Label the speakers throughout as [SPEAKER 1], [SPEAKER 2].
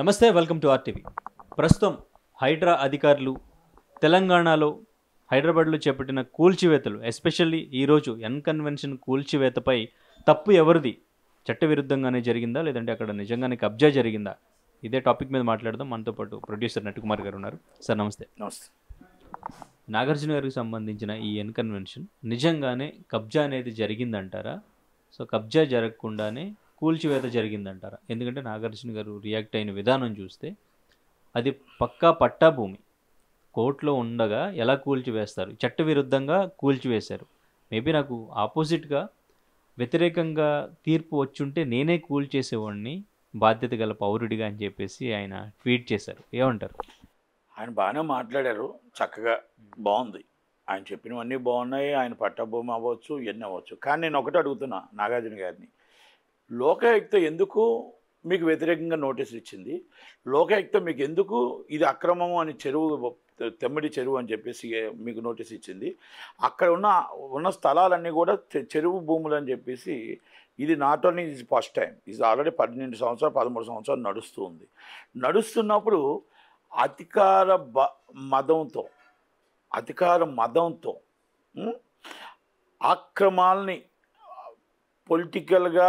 [SPEAKER 1] నమస్తే welcome to RTV. ప్రస్తుతం హైడ్రా అధికారులు తెలంగాణలో హైదరాబాద్లో చేపట్టిన కూల్చివేతలు ఎస్పెషల్లీ ఈరోజు ఎన్ కన్వెన్షన్ కూల్చివేతపై తప్పు ఎవరిది? చట్టవిరుద్ధంగానే జరిగిందా? లేదంటే అక్కడ నిజంగానే కబ్జా జరిగిందా? ఇదే టాపిక్ మీద మాట్లాడదాం. మనతో పాటు ప్రొడ్యూసర్ నటుకుమార్ గారు ఉన్నారు. సార్ నమస్తే.
[SPEAKER 2] నమస్తే.
[SPEAKER 1] నాగార్జున గారికి సంబంధించిన ఈ ఎన్ కన్వెన్షన్ నిజంగానే కబ్జా అనేది జరిగిందంటారా? సో కబ్జా జరగకుండానే కూల్చివేత జరిగిందంటారా? ఎందుకంటే నాగార్జున గారు రియాక్ట్ అయిన విధానం చూస్తే అది పక్కా పట్టా భూమి కోర్టులో ఉండగా ఎలా కూల్చివేస్తారు? చట్టవిరుద్ధంగా కూల్చివేశారు. మేబీ నాకు ఆపోజిట్గా వ్యతిరేకంగా తీర్పు వచ్చుంటే నేనే కూల్చేసేవాడిని బాధ్యత గల పౌరుడిగా అని చెప్పేసి ఆయన ట్వీట్ చేశారు. ఏమంటారు?
[SPEAKER 2] ఆయన బాగానే మాట్లాడారు. చక్కగా బాగుంది. ఆయన చెప్పినవన్నీ బాగున్నాయి. ఆయన పట్టభూమి అవ్వచ్చు ఇవన్నీ అవ్వచ్చు. కానీ నేను ఒకటి అడుగుతున్నా నాగార్జున గారిని. లోకాయుక్త ఎందుకు మీకు వ్యతిరేకంగా నోటీస్ ఇచ్చింది? లోకాయుక్త మీకు ఎందుకు ఇది అక్రమము అని చెరువు తెమ్మడి చెరువు అని చెప్పేసి మీకు నోటీస్ ఇచ్చింది? అక్కడ ఉన్న ఉన్న స్థలాలన్నీ కూడా చెరువు భూములు అని చెప్పేసి ఇది నాట్ ఓన్లీ ఇది ఫస్ట్ టైం. ఇది ఆల్రెడీ పన్నెండు సంవత్సరాలు పదమూడు సంవత్సరాలు నడుస్తూ ఉంది. నడుస్తున్నప్పుడు అధికార బ మదంతో అధికార మదంతో ఉం, పొలిటికల్గా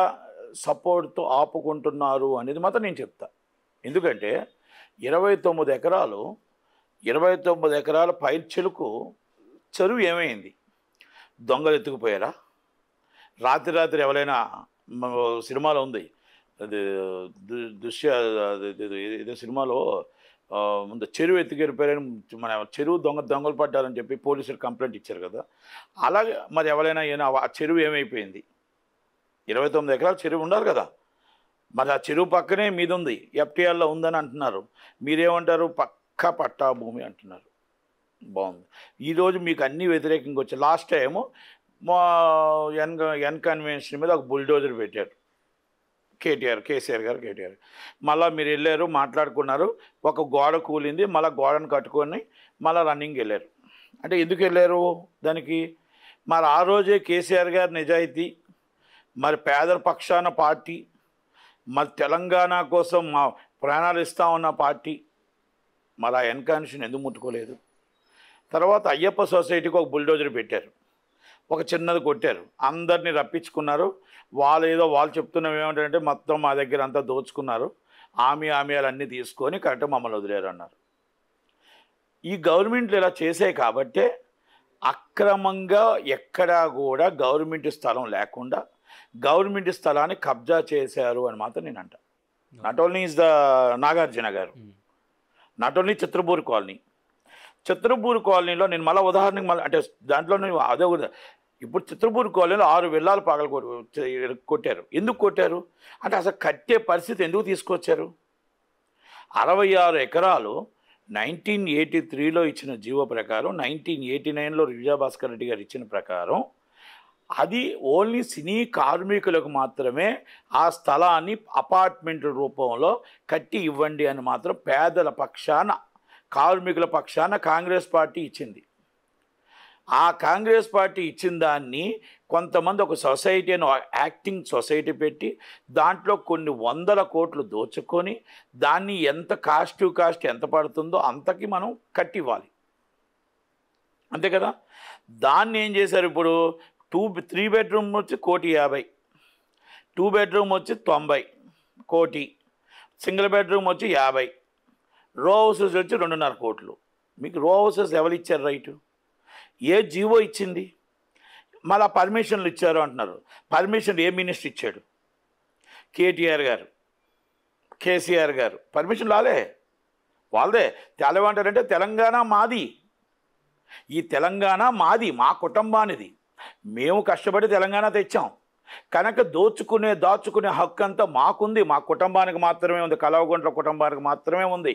[SPEAKER 2] సపోర్ట్తో ఆపుకుంటున్నారు అనేది మాత్రం నేను చెప్తా. ఎందుకంటే ఇరవై తొమ్మిది ఎకరాలు ఇరవై తొమ్మిది ఎకరాల పైర్చెలకు చెరువు ఏమైంది? దొంగలు ఎత్తుకుపోయారా? రాత్రి రాత్రి ఎవరైనా సినిమాలో ఉంది. అది దృశ్య ఇది- ఏదో సినిమాలో ముందు చెరువు ఎత్తుకెళ్ళిపోయారని మన చెరువు దొంగ దొంగలు పడ్డారని చెప్పి పోలీసులు కంప్లైంట్ ఇచ్చారు కదా. అలాగే మరి ఎవరైనా ఏమైనా ఆ చెరువు ఏమైపోయింది? ఇరవై తొమ్మిది ఎకరాల చెరువు ఉండాలి కదా. మరి ఆ చెరువు పక్కనే మీద ఉంది ఎఫ్టీఆర్లో ఉందని అంటున్నారు. మీరేమంటారు? పక్క పట్టా భూమి అంటున్నారు. బాగుంది. ఈరోజు మీకు అన్ని వ్యతిరేకంగా వచ్చాయి లాస్ట్ టైము మా ఎన్ ఎన్ కన్వెన్షన్ మీద ఒక బుల్డోజర్ పెట్టారు. కేటీఆర్ కేసీఆర్ గారు కేటీఆర్ మళ్ళీ మీరు వెళ్ళారు మాట్లాడుకున్నారు. ఒక గోడ కూలింది మళ్ళీ గోడను కట్టుకొని మళ్ళీ రన్నింగ్ వెళ్ళారు. అంటే ఎందుకు వెళ్ళారు దానికి? మరి ఆ రోజే కేసీఆర్ గారు నిజాయితీ మరి పేదల పక్షాన పార్టీ మరి తెలంగాణ కోసం మా ప్రాణాలు ఇస్తా ఉన్న పార్టీ మరి ఆ ఎన్కాన్షన్ ఎందుకు ముట్టుకోలేదు? తర్వాత అయ్యప్ప సొసైటీకి ఒక బుల్డోజర్ పెట్టారు. ఒక చిన్నది కొట్టారు. అందరినీ రప్పించుకున్నారు. వాళ్ళు ఏదో వాళ్ళు చెప్తున్నవి ఏమిటంటే మొత్తం మా దగ్గర అంతా దోచుకున్నారు. ఆమె ఆమెలు అన్నీ తీసుకొని కరెక్ట్ మమ్మల్ని వదిలేరు అన్నారు ఈ గవర్నమెంట్లు ఇలా చేసాయి కాబట్టే అక్రమంగా ఎక్కడా కూడా గవర్నమెంట్ స్థలం లేకుండా గవర్నమెంట్ స్థలాన్ని కబ్జా చేశారు అని మాత్రం నేను అంట. Not only is the Nagarjuna గారు not only Chitrapur colony Chitrapur కాలనీలో నేను మళ్ళీ ఉదాహరణకి మళ్ళీ అంటే దాంట్లో నేను అదే ఇప్పుడు చిత్రపూర్ కాలనీలో ఆరు విల్లాలు పగలు కొట్టారు. ఎందుకు కొట్టారు? అంటే అసలు కట్టే పరిస్థితి ఎందుకు తీసుకొచ్చారు? అరవై ఆరు ఎకరాలు నైన్టీన్ ఎయిటీ త్రీలో ఇచ్చిన జీవో ప్రకారం నైన్టీన్ ఎయిటీ నైన్లో విజయభాస్కర్ రెడ్డి గారు ఇచ్చిన ప్రకారం అది ఓన్లీ సినీ కార్మికులకు మాత్రమే ఆ స్థలాన్ని అపార్ట్మెంట్ రూపంలో కట్టి ఇవ్వండి అని మాత్రం పేదల పక్షాన కార్మికుల పక్షాన కాంగ్రెస్ పార్టీ ఇచ్చింది. ఆ కాంగ్రెస్ పార్టీ ఇచ్చిన దాన్ని కొంతమంది ఒక సొసైటీ అని యాక్టింగ్ సొసైటీ పెట్టి దాంట్లో కొన్ని వందల కోట్లు దోచుకొని దాన్ని ఎంత కాస్ట్ కాస్ట్ ఎంత పడుతుందో అంతకి మనం కట్టివ్వాలి. అంతే కదా? దాన్ని ఏం చేశారు ఇప్పుడు? టూ త్రీ బెడ్రూమ్ వచ్చి కోటి యాభై. టూ బెడ్రూమ్ వచ్చి తొంభై కోటి. సింగిల్ బెడ్రూమ్ వచ్చి యాభై. రో హౌసెస్ వచ్చి రెండున్నర కోట్లు. మీకు రో హౌసెస్ ఎవరు ఇచ్చారు రైటు? ఏ జీవో ఇచ్చింది? మళ్ళీ పర్మిషన్లు ఇచ్చారు అంటున్నారు. పర్మిషన్ ఏ మినిస్టర్ ఇచ్చాడు? కేటీఆర్ గారు. కేసీఆర్ గారు. పర్మిషన్ రాలే. వాళ్ళదే. తెలవంటారంటే తెలంగాణ మాది. ఈ తెలంగాణ మాది మా కుటుంబానిది. మేము కష్టపడి తెలంగాణ తెచ్చాం. కనుక దోచుకునే దాచుకునే హక్కు అంతా మాకుంది. మా కుటుంబానికి మాత్రమే ఉంది. కలవగుంట్ల కుటుంబానికి మాత్రమే ఉంది.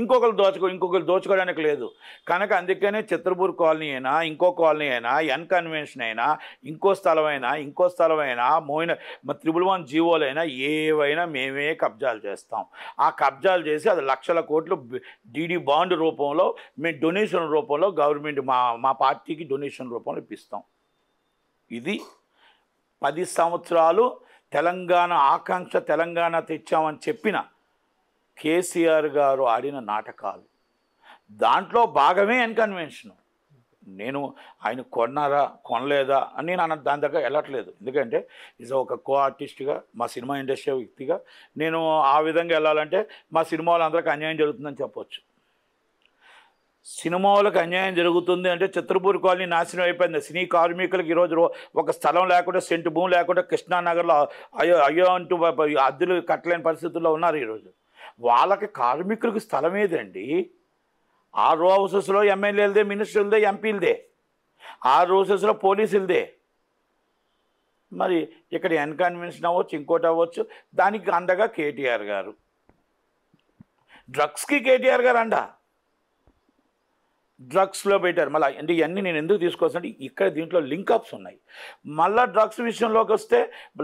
[SPEAKER 2] ఇంకొకరు దోచుకో ఇంకొకరు దోచుకోవడానికి లేదు. కనుక అందుకనే చిత్రపూర్ కాలనీ అయినా ఇంకో కాలనీ అయినా ఎన్ కన్వెన్షన్ అయినా ఇంకో స్థలమైనా ఇంకో స్థలమైనా మోయిన త్రిబుల్ వన్ జీవోలైనా ఏవైనా మేమే కబ్జాలు చేస్తాం. ఆ కబ్జాలు చేసి అది లక్షల కోట్లు డీడీ బాండ్ రూపంలో మేము డొనేషన్ రూపంలో గవర్నమెంట్ మా మా పార్టీకి డొనేషన్ రూపంలో ఇప్పిస్తాం. ఇది పది సంవత్సరాలు తెలంగాణ ఆకాంక్ష తెలంగాణ తెచ్చామని చెప్పిన కేసీఆర్ గారు ఆడిన నాటకాలు. దాంట్లో భాగమే ఎన్కన్వెన్షన్ నేను ఆయన కొన్నారా కొనలేదా అని నేను అన్న దాని దగ్గర వెళ్ళట్లేదు. ఎందుకంటే ఈజ్ ఒక కో ఆర్టిస్ట్గా మా సినిమా ఇండస్ట్రీ వ్యక్తిగా నేను ఆ విధంగా వెళ్ళాలంటే మా సినిమాలు అందరికీ అన్యాయం జరుగుతుందని చెప్పొచ్చు. సినిమాలకు అన్యాయం జరుగుతుంది అంటే చిత్రపూర్ కాలనీ నాశనం అయిపోయింది. సినీ కార్మికులకు ఈరోజు ఒక స్థలం లేకుండా సెంటు భూమి లేకుండా కృష్ణానగర్లో అయ్యో అయ్యో అంటూ అద్దెలు కట్టలేని పరిస్థితుల్లో ఉన్నారు ఈరోజు. వాళ్ళకి కార్మికులకు స్థలం ఏదండి? ఆ రో హౌసెస్లో ఎమ్మెల్యేలదే మినిస్టర్లదే ఎంపీలదే. ఆ రోజెస్లో పోలీసులదే. మరి ఇక్కడ ఎన్కన్వెన్షన్ అవ్వచ్చు ఇంకోటి అవ్వచ్చు. దానికి అండగా కేటీఆర్ గారు. డ్రగ్స్కి కేటీఆర్ గారు అండా డ్రగ్స్లో పెట్టారు. మళ్ళీ అంటే ఇవన్నీ నేను ఎందుకు తీసుకొస్తానంటే ఇక్కడ దీంట్లో లింకప్స్ ఉన్నాయి. మళ్ళీ డ్రగ్స్ విషయంలోకి వస్తే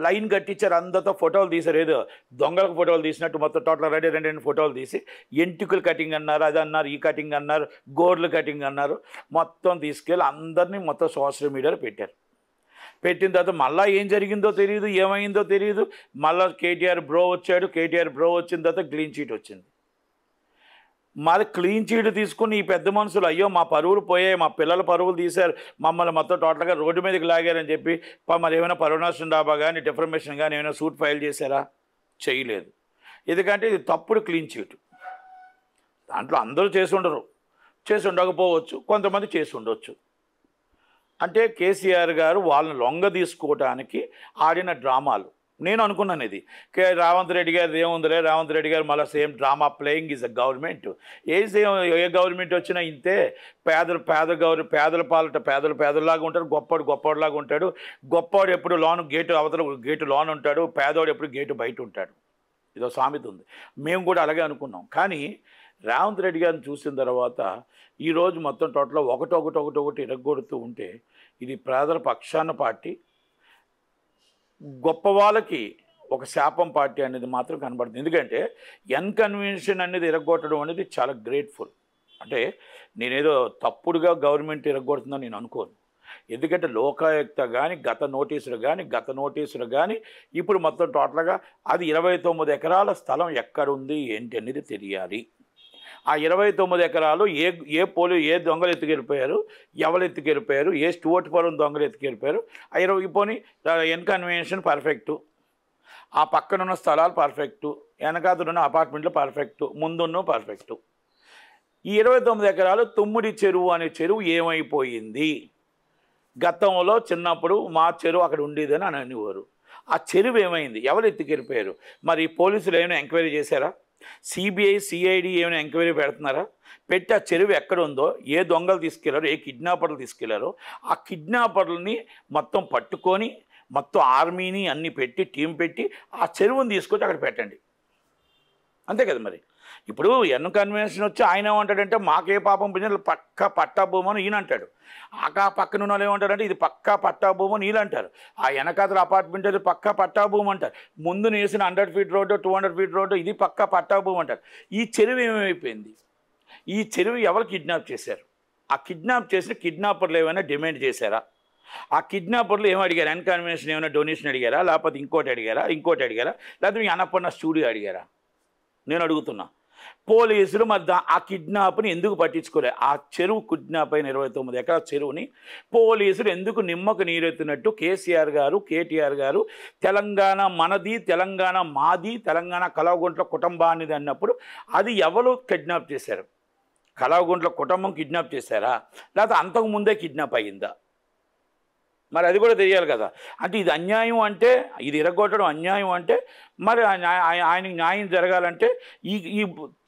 [SPEAKER 2] లైన్ కట్టించారు. అందరితో ఫోటోలు తీశారు. ఏదో దొంగలకు ఫోటోలు తీసినట్టు మొత్తం టోటల్ రెడీ రెండు రెండు ఫోటోలు తీసి ఎంటికలు కటింగ్ అన్నారు అది అన్నారు ఈ కటింగ్ అన్నారు గోర్లు కటింగ్ అన్నారు. మొత్తం తీసుకెళ్ళి అందరినీ మొత్తం సోషల్ మీడియాలో పెట్టారు. పెట్టిన తర్వాత మళ్ళీ ఏం జరిగిందో తెలియదు ఏమైందో తెలియదు మళ్ళీ కేటీఆర్ బ్రో వచ్చాడు. కేటీఆర్ బ్రో వచ్చిన తర్వాత క్లీన్ చీట్ వచ్చింది. మాది క్లీన్ చీట్ తీసుకుని ఈ పెద్ద మనుషులు అయ్యో మా పరువులు పోయాయి మా పిల్లల పరువులు తీశారు మమ్మల్ని మొత్తం టోటల్గా రోడ్డు మీదకి లాగారని చెప్పి పా మరి ఏమైనా పరువునాశం డాబా కానీ డిఫర్మేషన్ కానీ ఏమైనా సూట్ ఫైల్ చేశారా? చేయలేదు. ఎందుకంటే ఇది తప్పుడు క్లీన్ చీట్. దాంట్లో అందరూ చేసి ఉండరు. చేసి ఉండకపోవచ్చు కొంతమంది చేసి ఉండొచ్చు. అంటే కేసీఆర్ గారు వాళ్ళని లొంగ తీసుకోవటానికి ఆడిన డ్రామాలు. నేను అనుకున్నాను ఇది కే రావంత్ రెడ్డి గారు ఏముందిలే? రావంత్ రెడ్డి గారు మళ్ళీ same drama playing is a government. A same ఏ గవర్నమెంట్ వచ్చినా ఇంతే. పేదలు పేద గౌర పేదల పాలట పేదలు పేదలాగా ఉంటాడు గొప్పవాడు గొప్పవాడులాగా ఉంటాడు. గొప్పవాడు ఎప్పుడు లోన్ గేటు అవతల గేటు లోన్ ఉంటాడు. పేదవాడు ఎప్పుడు గేటు బయట ఉంటాడు. ఇదో సామెత ఉంది. మేము కూడా అలాగే అనుకున్నాం. కానీ రేవంత్ రెడ్డి గారిని చూసిన తర్వాత ఈరోజు మొత్తం టోటల్ ఒకటి ఒకటి ఒకటి ఒకటి ఇరగొడుతూ ఉంటే ఇది పేదల పక్షాన పార్టీ గొప్ప వాళ్ళకి ఒక శాపం పార్టీ అనేది మాత్రం కనబడుతుంది. ఎందుకంటే ఎన్కన్వెన్షన్ అనేది ఇరగొట్టడం అనేది చాలా గ్రేట్ఫుల్. అంటే నేనేదో తప్పుడుగా గవర్నమెంట్ ఇరగొడుతుందని నేను అనుకోను. ఎందుకంటే లోకాయుక్త కానీ గత నోటీసులు కానీ గత నోటీసులు కానీ ఇప్పుడు మొత్తం టోటల్గా అది ఇరవై తొమ్మిది ఎకరాల స్థలం ఎక్కడుంది ఏంటి అనేది తెలియాలి. ఆ ఇరవై తొమ్మిది ఎకరాలు ఏ ఏ పోలి ఏ దొంగలు ఎత్తుకెళ్ళిపోయారు? ఎవరు ఎత్తుకెళ్ళిపోయారు? ఏ స్టూవర్ట్ పొలం దొంగలు ఎత్తుకెళ్ళిపోయారు? ఆ ఇరవై పోని ఇన్కన్వీనియన్షన్ పర్ఫెక్టు. ఆ పక్కనున్న స్థలాలు పర్ఫెక్టు. వెనకాతలున్న అపార్ట్మెంట్లు పర్ఫెక్టు. ముందున్న పర్ఫెక్టు. ఈ ఇరవై తొమ్మిది ఎకరాలు తుమ్ముడి చెరువు అనే చెరువు ఏమైపోయింది? గతంలో చిన్నప్పుడు మా చెరువు అక్కడ ఉండేదని అని అనేవారు. ఆ చెరువు ఏమైంది? ఎవరు ఎత్తుకెళ్ళిపోయారు? మరి పోలీసులు ఏమైనా ఎంక్వైరీ చేశారా? సిబిఐ సిఐడి ఏమైనా ఎంక్వైరీ పెడుతున్నారా? పెట్టి ఆ చెరువు ఎక్కడ ఉందో ఏ దొంగలు తీసుకెళ్ళారో ఏ కిడ్నాపర్లు తీసుకెళ్ళారో ఆ కిడ్నాపర్లని మొత్తం పట్టుకొని మొత్తం ఆర్మీని అన్ని పెట్టి టీం పెట్టి ఆ చెరువుని తీసుకొచ్చి అక్కడ పెట్టండి. అంతే కదా మరి? ఇప్పుడు ఎన్ కన్వెన్షన్ వచ్చి ఆయన ఏమంటాడంటే మాకే పాపం పుణ్యం పక్క పట్టా భూమని ఈయన అంటాడు. ఆకా పక్కన ఉన్న వాళ్ళు ఏమంటారంటే ఇది పక్కా పట్టా భూమని అంటారు. ఆ వెనకాతల అపార్ట్మెంట్ అది పక్కా పట్టా భూమి అంటారు. ముందు నేసిన hundred feet road two hundred feet road ఇది పక్కా పట్టా భూమి అంటారు. ఈ చెరువు ఏమైపోయింది? ఈ చెరువు ఎవరు కిడ్నాప్ చేశారు? ఆ కిడ్నాప్ చేసిన కిడ్నాపర్లు ఏమైనా డిమాండ్ చేశారా? ఆ కిడ్నాపర్లు ఏమి అడిగారు? ఎన్కన్వెన్షన్ ఏమైనా డొనేషన్ అడిగారా? లేకపోతే ఇంకోటి అడిగారా? ఇంకోటి అడిగారా? లేకపోతే మీ అన్నపూర్ణ స్టూడియో అడిగారా? నేను అడుగుతున్నా. పోలీసులు మరి ఆ కిడ్నాప్ని ఎందుకు పట్టించుకోలే? ఆ చెరువు కిడ్నాప్ అయిన ఇరవై తొమ్మిది ఎకరాల చెరువుని పోలీసులు ఎందుకు నిమ్మకు నీరెత్తినట్టు కేసీఆర్ గారు కేటీఆర్ గారు తెలంగాణ మనది తెలంగాణ మాది తెలంగాణ కలవగుంట్ల కుటుంబానిది అన్నప్పుడు అది ఎవరు కిడ్నాప్ చేశారు? కలవగుంట్ల కుటుంబం కిడ్నాప్ చేశారా? లేకపోతే అంతకు ముందే కిడ్నాప్ అయ్యిందా మరి అది కూడా తెలియాలి కదా. అంటే ఇది అన్యాయం అంటే ఇది ఇరగొట్టడం అన్యాయం అంటే మరి ఆయనకి న్యాయం జరగాలంటే ఈ ఈ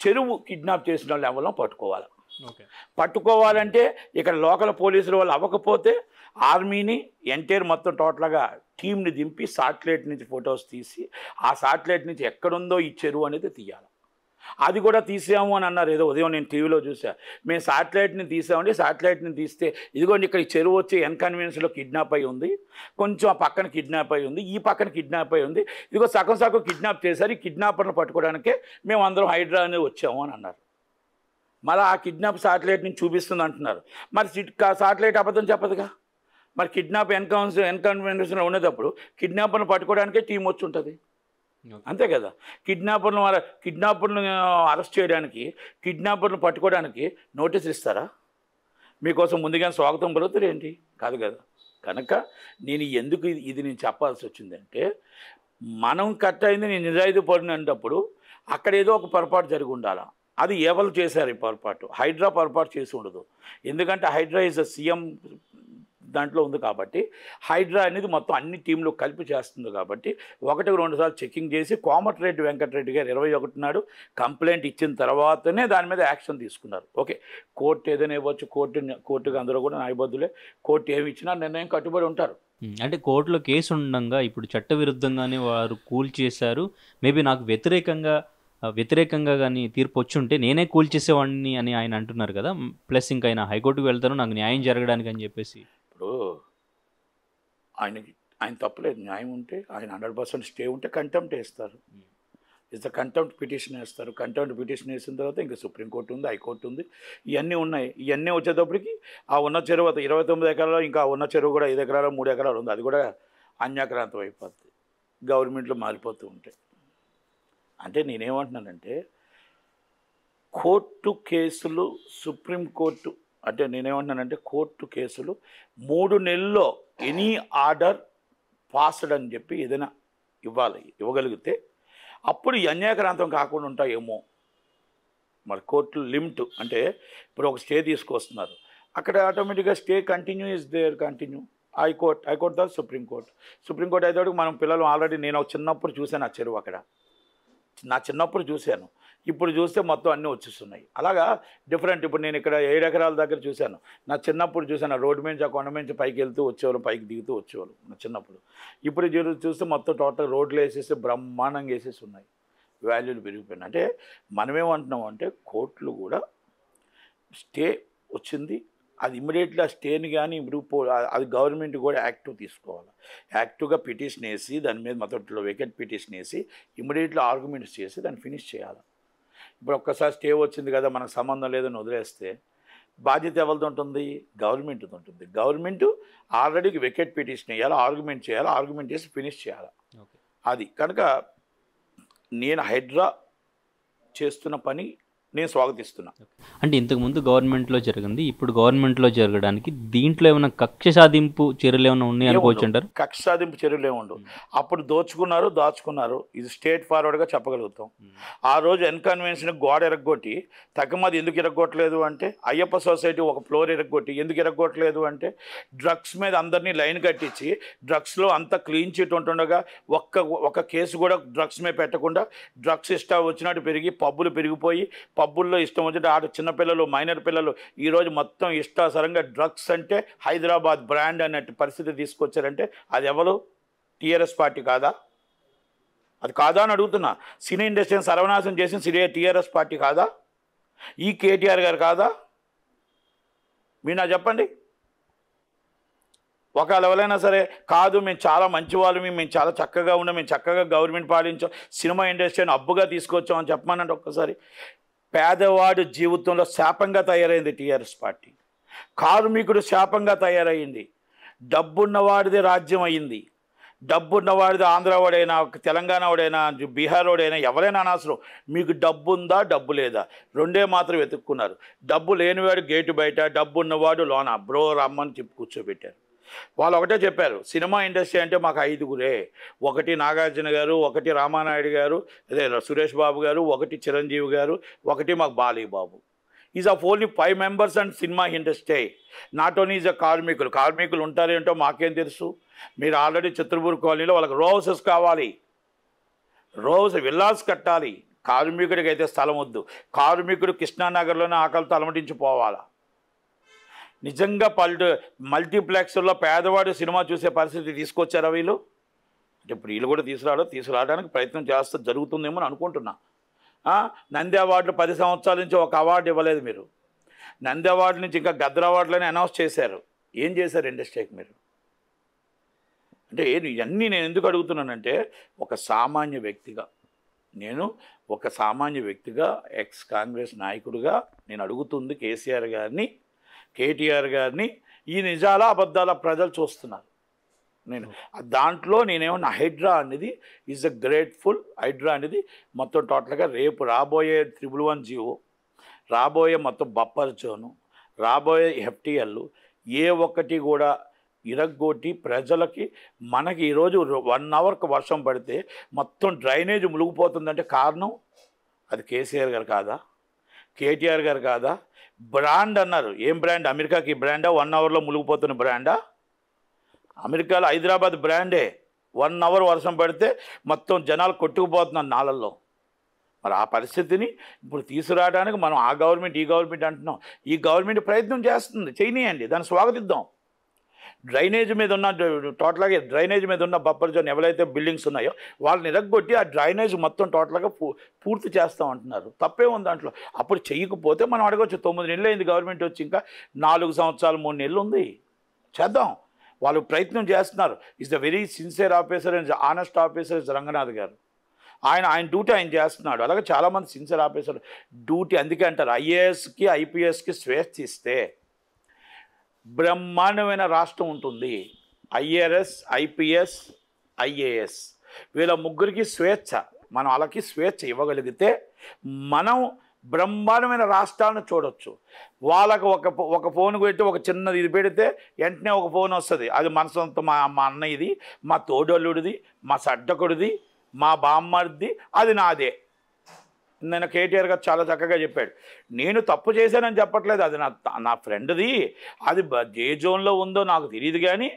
[SPEAKER 2] చెరువు కిడ్నాప్ చేసిన వాళ్ళు ఎవరినో పట్టుకోవాలి.
[SPEAKER 1] ఓకే.
[SPEAKER 2] పట్టుకోవాలంటే ఇక్కడ లోకల్ పోలీసులు వాళ్ళు అవ్వకపోతే ఆర్మీని ఎంటైర్ మొత్తం టోటల్గా టీంని దింపి సాటిలైట్ నుంచి ఫొటోస్ తీసి ఆ సాటిలైట్ నుంచి ఎక్కడుందో ఈ చెరువు అనేది తీయాలి. అది కూడా తీసాము అని అన్నారు. ఏదో ఉదయం నేను టీవీలో చూసా మేము సాటిలైట్ని తీసామండి. సాటిలైట్ని తీస్తే ఇదిగోండి ఇక్కడ ఈ చెరువు వచ్చి ఎన్కన్వీనియన్స్లో కిడ్నాప్ అయి ఉంది. కొంచెం ఆ పక్కన కిడ్నాప్ అయి ఉంది. ఈ పక్కన కిడ్నాప్ అయి ఉంది. ఇదిగో సగం సగం కిడ్నాప్ చేశారు. ఈ కిడ్నాపర్ను పట్టుకోవడానికే మేము అందరం హైడ్రా అనేది వచ్చాము అని అన్నారు. మళ్ళీ ఆ కిడ్నాప్ సాటిలైట్ నుంచి చూపిస్తుంది అంటున్నారు. మరి శాటిలైట్ కా- సాటిలైట్ అబద్ధం చెప్పదుగా? మరి కిడ్నాప్ ఎన్కౌన్స్ ఎన్కన్వెన్షన్ ఉండేటప్పుడు కిడ్నాపర్ని పట్టుకోవడానికే టీం వచ్చి ఉంటుంది. అంతే కదా. కిడ్నాపర్లు కిడ్నాపర్లు అరెస్ట్ చేయడానికి కిడ్నాపర్లు పట్టుకోవడానికి నోటీసులు ఇస్తారా? మీకోసం ముందుగానే స్వాగతం పలుకుతారు ఏంటి? కాదు కదా. కనుక నేను ఎందుకు ఇది- నేను చెప్పాల్సి వచ్చిందంటే మనం కట్ అయింది నేను నిజాయితీ పడినప్పుడు అక్కడ ఏదో ఒక పొరపాటు జరిగి ఉండాలా. అది ఎవరు చేశారు ఈ పొరపాటు? హైడ్రా పొరపాటు చేసి ఉండదు. ఎందుకంటే హైడ్రా ఈజ్ అ సీఎం దాంట్లో ఉంది కాబట్టి హైడ్రా అనేది మొత్తం అన్ని టీంలు కలిపి చేస్తుంది కాబట్టి ఒకటి రెండు సార్లు చెకింగ్ చేసి కోమటిరెడ్డి వెంకటరెడ్డి గారు ఇరవై ఒకటి నాడు కంప్లైంట్ ఇచ్చిన తర్వాతనే దాని మీద యాక్షన్ తీసుకున్నారు. ఓకే కోర్టు ఏదైనా ఇవ్వచ్చు కోర్టు కోర్టుగా అందరూ కూడా న్యాయబద్ధులే. కోర్టు ఏమి ఇచ్చినా నిర్ణయం కట్టుబడి ఉంటారు.
[SPEAKER 1] అంటే కోర్టులో కేసు ఉండగా ఇప్పుడు చట్టవిరుద్ధంగానే వారు కూల్ చేశారు. మేబీ నాకు వ్యతిరేకంగా వ్యతిరేకంగా కానీ తీర్పు వచ్చి ఉంటే నేనే కూల్ చేసేవాడిని అని ఆయన అంటున్నారు కదా. ప్లస్ ఇంకా ఆయన హైకోర్టుకు వెళ్తారు నాకు న్యాయం జరగడానికి అని చెప్పేసి.
[SPEAKER 2] ఇప్పుడు ఆయనకి ఆయన తప్పలేదు. న్యాయం ఉంటే ఆయన హండ్రెడ్ పర్సెంట్ స్టే ఉంటే కంటెంప్ట్ వేస్తారు. ఇస్ ద కంటెంప్ట్ పిటిషన్ వేస్తారు. కంటెంప్ట్ పిటిషన్ వేసిన తర్వాత ఇంకా సుప్రీంకోర్టు ఉంది హైకోర్టు ఉంది. ఇవన్నీ ఉన్నాయి. ఇవన్నీ వచ్చేటప్పటికి ఆ ఉన్న చెరువు ఇరవై తొమ్మిది ఎకరాలు ఇంకా ఉన్న చెరువు కూడా ఐదు ఎకరాలు మూడు ఎకరాలు ఉంది. అది కూడా అన్యాక్రాంతం అయిపోద్ది. గవర్నమెంట్లో మారిపోతూ ఉంటాయి. అంటే నేనేమంటున్నానంటే కోర్టు కేసులు సుప్రీంకోర్టు అంటే నేనేమంటున్నానంటే కోర్టు కేసులు మూడు నెలల్లో ఎనీ ఆర్డర్ పాస్డ్ అని చెప్పి ఏదైనా ఇవ్వాలి ఇవ్వగలిగితే అప్పుడు ఈ అన్యాయక్రాంతం కాకుండా ఉంటాయేమో. మరి కోర్టు లిమిట్ అంటే ఇప్పుడు ఒక స్టే తీసుకొస్తున్నారు. అక్కడ ఆటోమేటిక్గా stay continue is there continue. High court high court తర్వాత సుప్రీంకోర్టు సుప్రీంకోర్టు అయితే మనం పిల్లలు ఆల్రెడీ నేను ఒక చిన్నప్పుడు చూశాను ఆ చెరువు అక్కడ. నా చిన్నప్పుడు చూశాను. ఇప్పుడు చూస్తే మొత్తం అన్నీ వచ్చేస్తున్నాయి. అలాగా డిఫరెంట్ ఇప్పుడు నేను ఇక్కడ ఏడు ఎకరాల దగ్గర చూశాను. నా చిన్నప్పుడు చూశాను రోడ్డు నుంచి ఆ కొండ నుంచి పైకి వెళ్తూ వచ్చేవాళ్ళు పైకి దిగుతూ వచ్చేవాళ్ళు నా చిన్నప్పుడు. ఇప్పుడు చూస్తే మొత్తం టోటల్ రోడ్లు వేసేసి బ్రహ్మాండంగా వేసేసి ఉన్నాయి. వాల్యూలు పెరిగిపోయినాయి. అంటే మనమేమంటున్నాం అంటే కోర్టులు కూడా స్టే వచ్చింది. అది ఇమ్మీడియట్లీ ఆ స్టేని కానీ ఇంప్రూవ్ అది గవర్నమెంట్ కూడా యాక్టివ్ తీసుకోవాలి. యాక్టివ్గా పిటిషన్ వేసి దాని మీద మొదట్లో వెకెట్ పిటిషన్ వేసి ఇమ్మీడియట్లీ ఆర్గ్యుమెంట్స్ చేసి దాన్ని ఫినిష్ చేయాలి. ఇప్పుడు ఒక్కసారి స్టే వచ్చింది కదా మనకు సంబంధం లేదని వదిలేస్తే బాధ్యత ఎవరిది ఉంటుంది? గవర్నమెంట్ది ఉంటుంది. గవర్నమెంట్ ఆల్రెడీ వెకెట్ పిటిషన్ వేయాలి ఆర్గ్యుమెంట్ చేయాలి ఆర్గ్యుమెంట్ చేసి ఫినిష్ చేయాలి. అది. కనుక నేను హైడ్రా చేస్తున్న పని నేను స్వాగతిస్తున్నా.
[SPEAKER 1] అంటే ఇంతకుముందు గవర్నమెంట్లో జరిగింది ఇప్పుడు గవర్నమెంట్లో జరగడానికి దీంట్లో ఏమైనా కక్ష సాధింపు చర్యలు ఏమైనా ఉన్నాయి అనుకోవచ్చు అంటారు?
[SPEAKER 2] కక్ష సాధింపు చర్యలు ఏముండవు అప్పుడు దోచుకున్నారు దాచుకున్నారు. ఇది స్టేట్ ఫార్వర్డ్గా చెప్పగలుగుతాం. ఆ రోజు ఎన్కన్వెన్షన్ గోడ ఎరగొట్టి తగ్గమది ఎందుకు ఇరగొట్టలేదు అంటే అయ్యప్ప సొసైటీ ఒక ఫ్లోర్ ఇరగొట్టి ఎందుకు ఇరగొట్టలేదు అంటే డ్రగ్స్ మీద అందరినీ లైన్ కట్టించి డ్రగ్స్లో అంత క్లీన్ చిట్ ఉంటుండగా ఒక్క ఒక కేసు కూడా డ్రగ్స్ మీద పెట్టకుండా డ్రగ్స్ ఇష్టం వచ్చినట్టు పెరిగి పబ్బులు పెరిగిపోయి పబ్బుల్లో ఇష్టం వచ్చినట్టు ఆడ చిన్నపిల్లలు మైనర్ పిల్లలు ఈరోజు మొత్తం ఇష్టాసరంగా డ్రగ్స్ అంటే హైదరాబాద్ బ్రాండ్ అన్నట్టు పరిస్థితి తీసుకొచ్చారంటే అది ఎవరు? టీఆర్ఎస్ పార్టీ కాదా? అది కాదా అని అడుగుతున్నా. సినీ ఇండస్ట్రీని సర్వనాశనం చేసిన సినీ టీఆర్ఎస్ పార్టీ కాదా? ఈ కేటీఆర్ గారు కాదా? మీరు నా చెప్పండి. ఒకవేళ ఎవరైనా సరే కాదు మేము చాలా మంచి వాళ్ళు మేము చాలా చక్కగా ఉన్నాం మేము చక్కగా గవర్నమెంట్ పాలించాం సినిమా ఇండస్ట్రీని అబ్బుగా తీసుకొచ్చాం అని చెప్పమనండి ఒక్కసారి. పేదవాడు జీవితంలో శాపంగా తయారైంది టీఆర్ఎస్ పార్టీ. కార్మికుడు శాపంగా తయారైంది. డబ్బున్నవాడిది రాజ్యం అయింది. డబ్బున్నవాడిది ఆంధ్ర వాడైనా తెలంగాణ వాడైనా బీహార్ వాడైనా ఎవరైనా అనవసరం మీకు డబ్బు ఉందా డబ్బు లేదా? రెండే మాత్రం వెతుక్కున్నారు. డబ్బు లేనివాడు గేటు బయట డబ్బు ఉన్నవాడు లోన. బ్రో రమ్మని చెప్పి కూర్చోబెట్టారు. వాళ్ళు ఒకటే చెప్పారు సినిమా ఇండస్ట్రీ అంటే మాకు ఐదుగురే. ఒకటి నాగార్జున గారు ఒకటి రామానాయుడు గారు అదే సురేష్ బాబు గారు ఒకటి చిరంజీవి గారు ఒకటి మాకు బాలీబాబు. Babu is of only five members and cinema industry not only is a కార్మికులు కార్మికులు ఉంటారేంటో మాకేం తెలుసు? మీరు ఆల్రెడీ చిత్రపూర్ కాలనీలో వాళ్ళకి రో హౌసెస్ కావాలి. రోజ్ విల్లాస్ కట్టాలి. కార్మికుడికి అయితే స్థలం వద్దు. కార్మికుడు కృష్ణానగర్లోనే ఆకలితో అలమటించిపోవాలా. నిజంగా పల్టి మల్టీప్లెక్స్లో పేదవాడు సినిమా చూసే పరిస్థితి తీసుకొచ్చారా వీళ్ళు? అంటే ఇప్పుడు వీళ్ళు కూడా తీసుకురావడం తీసుకురావడానికి ప్రయత్నం చేస్తే జరుగుతుందేమో అని అనుకుంటున్నా. నంది అవార్డులు పది సంవత్సరాల నుంచి ఒక అవార్డు ఇవ్వలేదు మీరు. నంది అవార్డు నుంచి ఇంకా గద్ర అవార్డులని అనౌన్స్ చేశారు. ఏం చేశారు ఇండస్ట్రీకి మీరు? అంటే ఇవన్నీ నేను ఎందుకు అడుగుతున్నానంటే ఒక సామాన్య వ్యక్తిగా నేను ఒక సామాన్య వ్యక్తిగా ఎక్స్ కాంగ్రెస్ నాయకుడిగా నేను అడుగుతుంది కేసీఆర్ గారిని కేటీఆర్ గారిని ఈ నిజాల అబద్ధాల ప్రజలు చూస్తున్నారు. నేను దాంట్లో నేనేమన్నా హైడ్రా అనేది ఈజ్ అ గ్రేట్ఫుల్ హైడ్రా అనేది మొత్తం టోటల్గా రేపు రాబోయే త్రిబుల్ వన్ జీవో రాబోయే మొత్తం బప్పర్ జోను రాబోయే ఎఫ్టీఎల్ ఏ ఒక్కటి కూడా ఇరగ్గొట్టి ప్రజలకి మనకి ఈరోజు వన్ అవర్కి వర్షం పడితే మొత్తం డ్రైనేజ్ మునిగిపోతుందంటే కారణం అది కేసీఆర్ గారు కాదా? కేటీఆర్ గారు కాదా? బ్రాండ్ అన్నారు. ఏం బ్రాండ్? అమెరికాకి బ్రాండా? వన్ అవర్లో మునిగిపోతున్న బ్రాండా? అమెరికాలో హైదరాబాద్ బ్రాండే. వన్ అవర్ వర్షం పడితే మొత్తం జనాలు కొట్టుకుపోతున్నారు నాళ్ళల్లో. మరి ఆ పరిస్థితిని ఇప్పుడు తీసుకురావడానికి మనం ఆ గవర్నమెంట్ ఈ గవర్నమెంట్ అంటున్నాం. ఈ గవర్నమెంట్ ప్రయత్నం చేస్తుంది. చేయనీయండి. దాన్ని స్వాగతిద్దాం. డ్రైనేజ్ మీద ఉన్న టోటల్గా డ్రైనేజ్ మీద ఉన్న బఫర్ జోన్ ఎవరైతే బిల్డింగ్స్ ఉన్నాయో వాళ్ళని ఇరగొట్టి ఆ డ్రైనేజ్ మొత్తం టోటల్గా పూ- పూర్తి చేస్తాం అంటున్నారు తప్పే ఉంది దాంట్లో. అప్పుడు చేయకపోతే మనం అడగవచ్చు తొమ్మిది నెలలు అయింది గవర్నమెంట్ వచ్చి ఇంకా నాలుగు సంవత్సరాలు మూడు నెలలు ఉంది. చేద్దాం. వాళ్ళు ప్రయత్నం చేస్తున్నారు. Is the very sincere officer and honest officer is Ranganath గారు. ఆయన ఆయన డ్యూటీ ఆయన చేస్తున్నాడు. అలాగే చాలామంది సిన్సియర్ ఆఫీసర్ డ్యూటీ అందుకే అంటారు. ఐఏఎస్కి ఐపీఎస్కి స్వేచ్ఛ ఇస్తే బ్రహ్మాండమైన రాష్ట్రం ఉంటుంది. ఐఆర్ఎస్ ఐపీఎస్ ఐఏఎస్ వీళ్ళ ముగ్గురికి స్వేచ్ఛ. మనం వాళ్ళకి స్వేచ్ఛ ఇవ్వగలిగితే మనం బ్రహ్మాండమైన రాష్ట్రాలను చూడొచ్చు. వాళ్ళకు ఒక ఒక ఫోన్ పెట్టి ఒక చిన్నది ఇది పెడితే వెంటనే ఒక ఫోన్ వస్తుంది. అది మన సొంత మా మా అన్నయ్యది మా తోడల్లుడిది మా సడ్డకుడిది మా బామ్మర్ది అది నాదే. నేను కేటీఆర్ గారు చాలా చక్కగా చెప్పాడు. నేను తప్పు చేశానని చెప్పట్లేదు. అది నా నా ఫ్రెండ్ది. అది ఏ జోన్లో ఉందో నాకు తెలియదు కానీ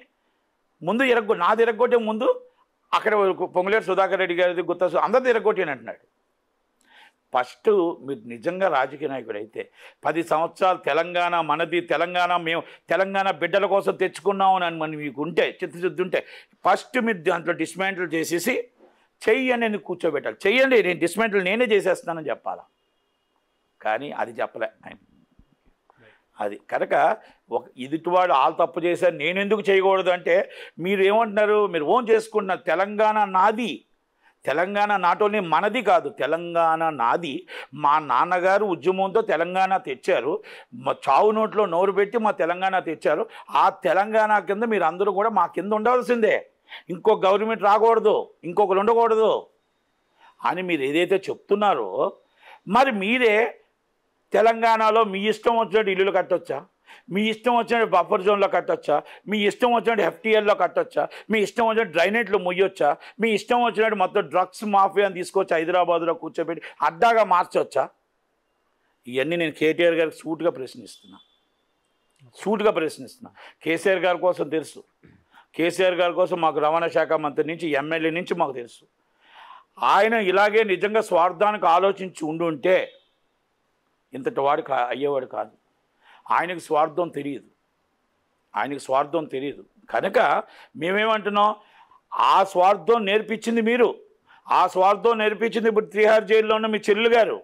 [SPEAKER 2] ముందు ఇరగొ నాది ఇరగొట్టే ముందు అక్కడ పొంగులేరు సుధాకర్ రెడ్డి గారిది గుత్త అందరిది ఇరగొట్టాను అంటున్నాడు. ఫస్ట్ మీరు నిజంగా రాజకీయ నాయకుడు అయితే పది సంవత్సరాలు తెలంగాణ మనది తెలంగాణ మేము తెలంగాణ బిడ్డల కోసం తెచ్చుకున్నాము అని మనం మీకు ఉంటే చిత్తశుద్ధి ఉంటే ఫస్ట్ మీరు దాంట్లో డిస్మాంటిల్ చేసేసి చెయ్యి అని నేను కూర్చోబెట్టాలి. చెయ్యండి నేను డిస్మెంటల్ నేనే చేసేస్తానని చెప్పాలా? కానీ అది చెప్పలే. ఆయన అది కనుక ఒక ఎదుటివాడు వాళ్ళు తప్పు చేశారు నేను ఎందుకు చేయకూడదు అంటే మీరు ఏమంటున్నారు? మీరు ఓన్ చేసుకుంటున్నారు తెలంగాణ నాది. తెలంగాణ నాట్ ఓన్లీ మనది కాదు తెలంగాణ నాది. మా నాన్నగారు ఉద్యమంతో తెలంగాణ తెచ్చారు. మా చావు నోట్లో నోరు పెట్టి మా తెలంగాణ తెచ్చారు. ఆ తెలంగాణ కింద మీరు అందరూ కూడా మా కింద ఉండవలసిందే ఇంకో గవర్నమెంట్ రాకూడదు ఇంకొకరు ఉండకూడదు అని మీరు ఏదైతే చెప్తున్నారో మరి మీరే తెలంగాణలో మీ ఇష్టం వచ్చినట్టు ఇల్లులు కట్టొచ్చా? మీ ఇష్టం వచ్చినట్టు బఫర్ జోన్లో కట్టొచ్చా? మీ ఇష్టం వచ్చినట్టు ఎఫ్టీఎల్లో కట్టొచ్చా? మీ ఇష్టం వచ్చినట్టు డ్రైనేట్లు మొయ్యొచ్చా? మీ ఇష్టం వచ్చినట్టు మొత్తం డ్రగ్స్ మాఫియాని తీసుకొచ్చి హైదరాబాద్లో కూర్చోబెట్టి అడ్డాగా మార్చొచ్చా? ఇవన్నీ నేను కేటీఆర్ గారికి సూటుగా ప్రశ్నిస్తున్నా. సూటుగా ప్రశ్నిస్తున్నా. కేసీఆర్ గారి కోసం తెలుసు. కేసీఆర్ గారి కోసం మాకు రవాణా శాఖ మంత్రి నుంచి ఎమ్మెల్యే నుంచి మాకు తెలుసు. ఆయన ఇలాగే నిజంగా స్వార్థానికి ఆలోచించి ఉండుంటే ఇంతటి వాడు కా అయ్యేవాడు కాదు. ఆయనకు స్వార్థం తెలియదు ఆయనకు స్వార్థం తెలియదు కనుక మేమేమంటున్నాం? ఆ స్వార్థం నేర్పించింది మీరు. ఆ స్వార్థం నేర్పించింది ఇప్పుడు త్రిహార్ జైల్లో ఉన్న మీ చెల్లు గారు.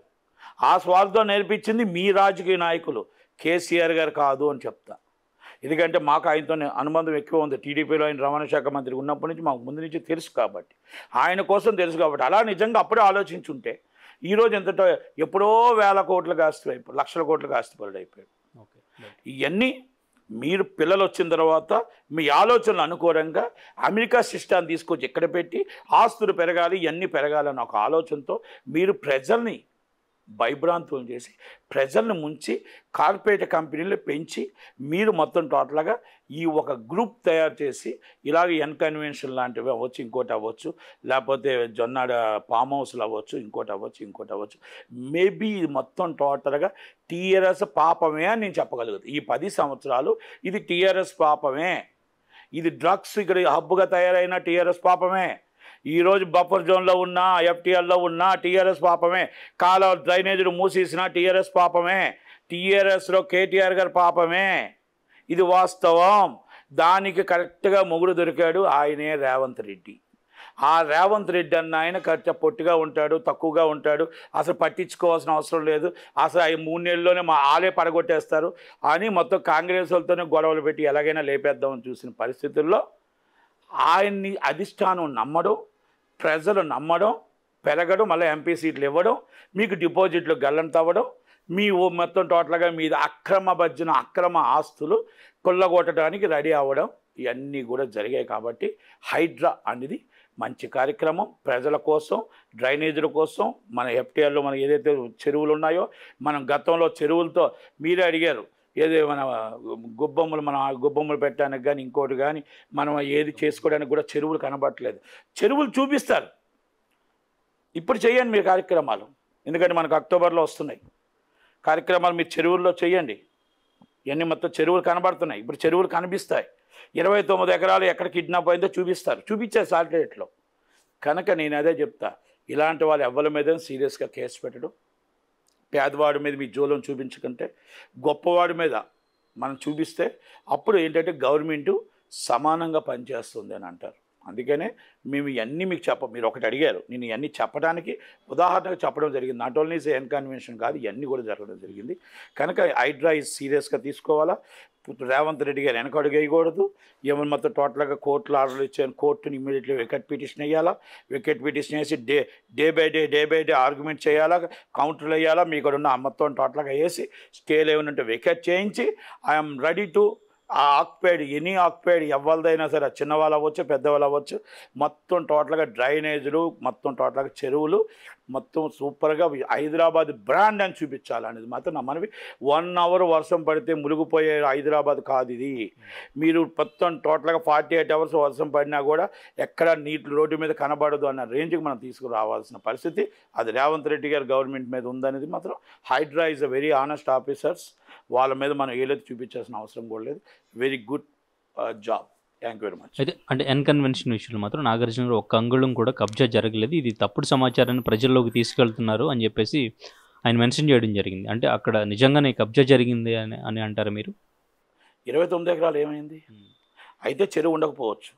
[SPEAKER 2] ఆ స్వార్థం నేర్పించింది మీ రాజకీయ నాయకులు. కేసీఆర్ గారు కాదు అని చెప్తా. ఎందుకంటే మాకు ఆయనతో అనుబంధం ఎక్కువ ఉంది. టీడీపీలో ఆయన రవాణా శాఖ మంత్రి ఉన్నప్పటి నుంచి మాకు ముందు నుంచి తెలుసు కాబట్టి. ఆయన కోసం తెలుసు కాబట్టి. అలా నిజంగా అప్పుడే ఆలోచించుంటే ఈరోజు ఎంతటో ఎప్పుడో వేల కోట్లకు ఆస్తి అయిపోయి లక్షల కోట్లకు ఆస్తిపరుడు అయిపోయాడు. ఇవన్నీ మీరు పిల్లలు వచ్చిన తర్వాత మీ ఆలోచనలు అనుకూలంగా అమెరికా సిస్టాన్ని తీసుకొచ్చి ఎక్కడ పెట్టి ఆస్తులు పెరగాలి ఇవన్నీ పెరగాలని ఒక ఆలోచనతో మీరు ప్రజల్ని భయభ్రాంతులను చేసి ప్రజల్ని ముంచి కార్పొరేట్ కంపెనీలు పెంచి మీరు మొత్తం టోటల్గా ఈ ఒక గ్రూప్ తయారు చేసి ఇలాగ ఎన్కన్వెన్షన్ లాంటివి అవ్వచ్చు ఇంకోటి అవ్వచ్చు లేకపోతే జొన్నాడ ఫామ్ హౌస్లు అవ్వచ్చు ఇంకోటి అవ్వచ్చు ఇంకోటి అవ్వచ్చు. మేబీ ఇది మొత్తం టోటల్గా టీఆర్ఎస్ పాపమే అని నేను చెప్పగలుగుతాను ఈ పది సంవత్సరాలు ఇది టీఆర్ఎస్ పాపమే. ఇది డ్రగ్స్ ఇక్కడ హబ్బుగా తయారైన టీఆర్ఎస్ పాపమే. ఈరోజు బఫర్ జోన్లో ఉన్న ఎఫ్టీఎల్లో ఉన్న టీఆర్ఎస్ పాపమే. కాల డ్రైనేజీలు మూసేసిన టీఆర్ఎస్ పాపమే. టీఆర్ఎస్లో కేటీఆర్ గారు పాపమే. ఇది వాస్తవం. దానికి కరెక్ట్గా మొగుడు దొరికాడు ఆయనే రేవంత్ రెడ్డి. ఆ రేవంత్ రెడ్డి అన్న ఆయన ఖర్చు పొట్టిగా ఉంటాడు తక్కువగా ఉంటాడు. అసలు పట్టించుకోవాల్సిన అవసరం లేదు. అసలు ఈ మూడు నెలల్లోనే మా ఆలే పడగొట్టేస్తారు అని మొత్తం కాంగ్రెస్ వాళ్ళతోనే గొడవలు పెట్టి ఎలాగైనా లేపేద్దామని చూసిన పరిస్థితుల్లో ఆయన్ని అధిష్టానం నమ్మడం. ప్రజలు నమ్మడం పెరగడం మళ్ళీ ఎంపీ సీట్లు ఇవ్వడం మీకు డిపాజిట్లు గల్లం తవ్వడం మీ మొత్తం టోటల్గా మీద అక్రమ భజ్జన అక్రమ ఆస్తులు కొల్లగొట్టడానికి రెడీ అవ్వడం ఇవన్నీ కూడా జరిగాయి కాబట్టి హైడ్రా అనేది మంచి కార్యక్రమం. ప్రజల కోసం డ్రైనేజీల కోసం మన ఎఫ్టీఆర్లో మన ఏదైతే చెరువులు ఉన్నాయో మనం గతంలో చెరువులతో మీరే అడిగారు ఏదో మన గుబ్బమ్మలు మనం గుబ్బమ్మలు పెట్టడానికి కానీ ఇంకోటి కానీ మనం ఏది చేసుకోవడానికి కూడా చెరువులు కనబడట్లేదు. చెరువులు చూపిస్తారు. ఇప్పుడు చేయండి మీరు కార్యక్రమాలు. ఎందుకంటే మనకు అక్టోబర్లో వస్తున్నాయి. కార్యక్రమాలు మీరు చెరువుల్లో చేయండి. ఇవన్నీ మొత్తం చెరువులు కనబడుతున్నాయి. ఇప్పుడు చెరువులు కనిపిస్తాయి. ఇరవై తొమ్మిది ఎకరాలు ఎక్కడ కిడ్నాప్ అయిందో చూపిస్తారు. చూపించారు సాటిలైట్లో. కనుక నేను అదే చెప్తా. ఇలాంటి వాళ్ళు ఎవరి మీద సీరియస్గా కేసు పెట్టడం పేదవాడి మీద మీ జోలం చూపించకంటే గొప్పవాడి మీద మనం చూపిస్తే అప్పుడు ఏంటంటే గవర్నమెంటు సమానంగా పనిచేస్తుంది అని అంటారు. అందుకనే మేము ఇవన్నీ మీకు చెప్ప మీరు ఒకటి అడిగారు. నేను ఇవన్నీ చెప్పడానికి ఉదాహరణకు చెప్పడం జరిగింది. నాట్ ఓన్లీ ఎన్ కన్వెన్షన్ కాదు ఇవన్నీ కూడా జరగడం జరిగింది. కనుక హైడ్రా ఇస్ సీరియస్గా తీసుకోవాలా? రేవంత్ రెడ్డి గారు వెనక అడుగేయకూడదు ఏమైనా మొత్తం టోటల్గా కోర్టులు ఆర్డర్లు ఇచ్చాను కోర్టుని ఇమీడియట్లీ వికెట్ పిటిషన్ వేయాలా? వికెట్ పిటిషన్ వేసి day day by day day by day argument చేయాలా? కౌంటర్లు వేయాలా? మీకు ఉన్న మొత్తం టోటల్గా వేసి స్కేల్ ఏమైనా వికెట్ చేయించి I'm ready to uh occupied any occupied ఎవరిదైనా సరే చిన్నవాళ్ళు అవ్వచ్చు పెద్దవాళ్ళు అవ్వచ్చు మొత్తం టోటల్గా డ్రైనేజీలు మొత్తం టోటల్గా చెరువులు మొత్తం సూపర్గా హైదరాబాద్ బ్రాండ్ అని చూపించాలి అనేది మాత్రం నా మనవి. వన్ అవర్ వర్షం పడితే మునిగిపోయే హైదరాబాద్ కాదు ఇది. మీరు మొత్తం టోటల్గా ఫార్టీ ఎయిట్ అవర్స్ వర్షం పడినా కూడా ఎక్కడ నీటి రోడ్డు మీద కనబడదు అన్న రేంజ్కి మనం తీసుకురావాల్సిన పరిస్థితి. అది రేవంత్ రెడ్డి గారి గవర్నమెంట్ మీద ఉందనేది మాత్రం HYDRAA is a very honest officers. వాళ్ళ మీద మనం ఏలైతే చూపించాల్సిన అవసరం కూడా లేదు. Very good job. Thank you very much.
[SPEAKER 1] అయితే అంటే ఎన్ కన్వెన్షన్ విషయంలో మాత్రం నాగార్జున గారు ఒక్క అంగుళం కూడా కబ్జా జరగలేదు. ఇది తప్పుడు సమాచారాన్ని ప్రజల్లోకి తీసుకెళ్తున్నారు అని చెప్పేసి ఆయన మెన్షన్ చేయడం జరిగింది. అంటే అక్కడ నిజంగానే కబ్జా జరిగింది అని అని అంటారు మీరు?
[SPEAKER 2] ఇరవై తొమ్మిది ఎకరాలు ఏమైంది? అయితే చెరువు ఉండకపోవచ్చు.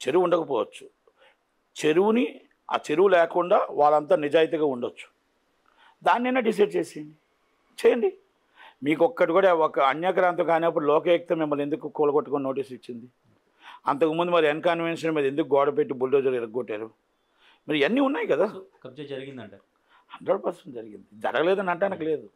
[SPEAKER 2] చెరువు ఉండకపోవచ్చు. చెరువుని ఆ చెరువు లేకుండా వాళ్ళంతా నిజాయితీగా ఉండొచ్చు. దాన్నైనా డిసైడ్ చేసేయండి చేయండి. మీకు ఒక్కటి కూడా ఒక అన్యక్రాంతం కానప్పుడు లోకయుక్త మిమ్మల్ని ఎందుకు కూలగొట్టుకొని నోటీస్ ఇచ్చింది? అంతకుముందు మరి ఎన్ కన్వెన్షన్ మీద ఎందుకు గోడ పెట్టి బుల్డోజర్ ఎరగొట్టారు? మరి ఇవన్నీ ఉన్నాయి కదా.
[SPEAKER 1] కబ్జా జరిగిందంట.
[SPEAKER 2] హండ్రెడ్ పర్సెంట్ జరిగింది. జరగలేదని అంటానికి లేదు.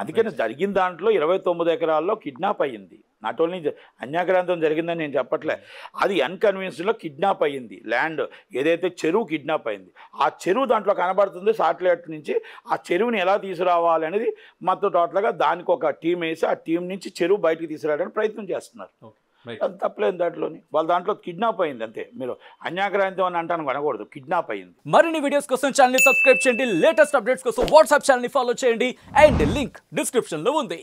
[SPEAKER 2] అందుకని జరిగిన దాంట్లో ఇరవై తొమ్మిది ఎకరాల్లో కిడ్నాప్ అయ్యింది. నాట్ ఓన్లీ అన్యాక్రాంతం జరిగిందని నేను చెప్పట్లే. అది అన్కన్వీన్స్లో కిడ్నాప్ అయ్యింది. ల్యాండ్ ఏదైతే చెరువు కిడ్నాప్ అయింది. ఆ చెరువు దాంట్లో కనబడుతుంది సాటిలైట్ నుంచి. ఆ చెరువుని ఎలా తీసుకురావాలి అనేది మొత్తం టోటల్గా దానికి ఒక టీం వేసి ఆ టీం నుంచి చెరువు బయటకు తీసుకురావడానికి ప్రయత్నం చేస్తున్నారు. అది తప్పలేదు దాంట్లోని. వాళ్ళ దాంట్లో కిడ్నాప్ అయింది అంతే. మీరు అన్యాక్రాంతం అని అంటాను అనకూడదు. కిడ్నాప్ అయింది.
[SPEAKER 3] మరిన్ని వీడియోస్ కోసం ఛానల్ సబ్స్క్రైబ్ చేయండి. లేటెస్ట్ అప్డేట్స్ కోసం వాట్సాప్ ఛానల్ ఫాలో చేయండి. అండ్ లింక్ డిస్క్రిప్షన్లో ఉంది.